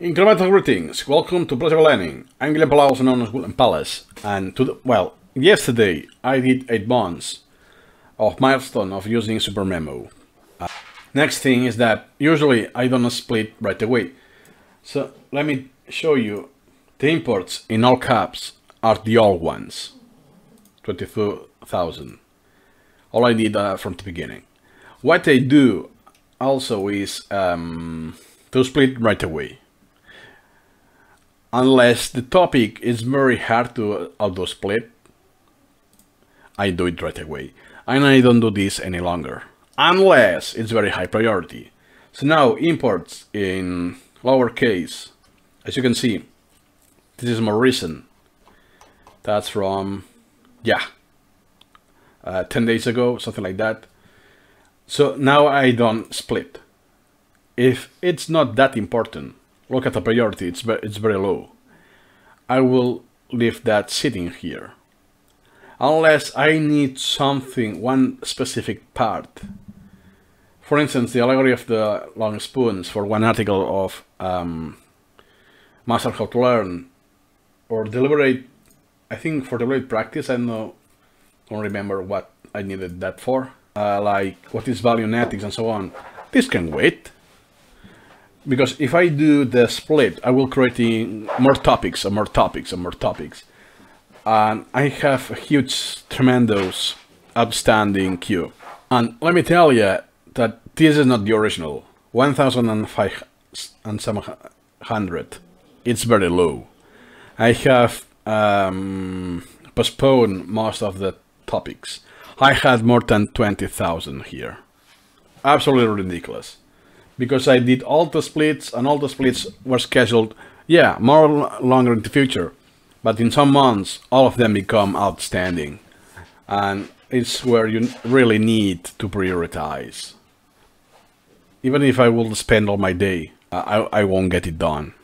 Incremental greetings, welcome to Pleasurable Learning. I'm Guillem Palau, known as Guillem Palace, and to the, well, yesterday I did 8 months of milestone of using SuperMemo. Uh, next thing is that usually I don't split right away. So let me show you the imports in all caps are the old ones, 22,000. All I did uh, from the beginning. What I do also is um, to split right away unless the topic is very hard to auto split, I do it right away. And I don't do this any longer, unless it's very high priority. So now imports in lowercase, as you can see, this is more recent. That's from, yeah, uh, 10 days ago, something like that. So now I don't split. If it's not that important, look at the priority, it's, it's very low. I will leave that sitting here. Unless I need something, one specific part. For instance, the allegory of the long spoons for one article of um, Master How to Learn, or deliberate, I think for deliberate practice, I know, don't remember what I needed that for. Uh, like what is value in ethics and so on. This can wait because if I do the split, I will create more topics and more topics and more topics. And I have a huge, tremendous, outstanding queue. And let me tell you that this is not the original. 1,700. It's very low. I have um, postponed most of the topics. I had more than 20,000 here. Absolutely ridiculous because I did all the splits and all the splits were scheduled, yeah, more longer in the future. But in some months, all of them become outstanding. And it's where you really need to prioritize. Even if I will spend all my day, I, I won't get it done.